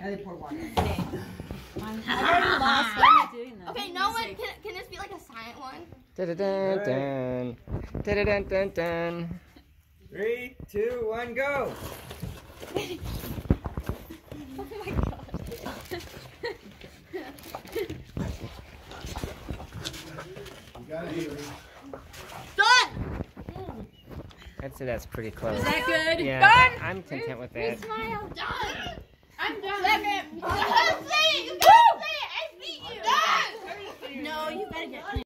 Now they pour water. I've already lost. Why doing this? Okay, no one can. Can this be like a silent one? Dun dun dun dun dun dun dun. Three, two, one, go. Oh my god. Done. I'd say that's pretty close. Is that good? Yeah, I'm content with that. Smile. Done. better get clean.